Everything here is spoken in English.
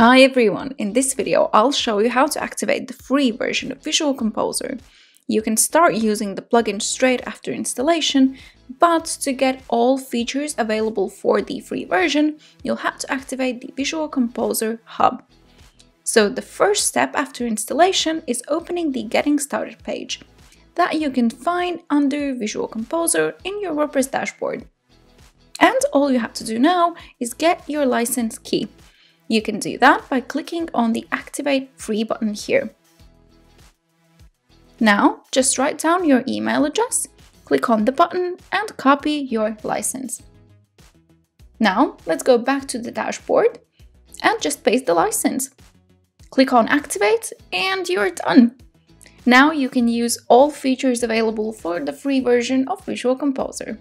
Hi everyone, in this video I'll show you how to activate the free version of Visual Composer. You can start using the plugin straight after installation, but to get all features available for the free version, you'll have to activate the Visual Composer hub. So the first step after installation is opening the Getting Started page that you can find under Visual Composer in your WordPress dashboard. And all you have to do now is get your license key. You can do that by clicking on the Activate Free button here. Now, just write down your email address, click on the button and copy your license. Now, let's go back to the dashboard and just paste the license. Click on Activate and you're done. Now you can use all features available for the free version of Visual Composer.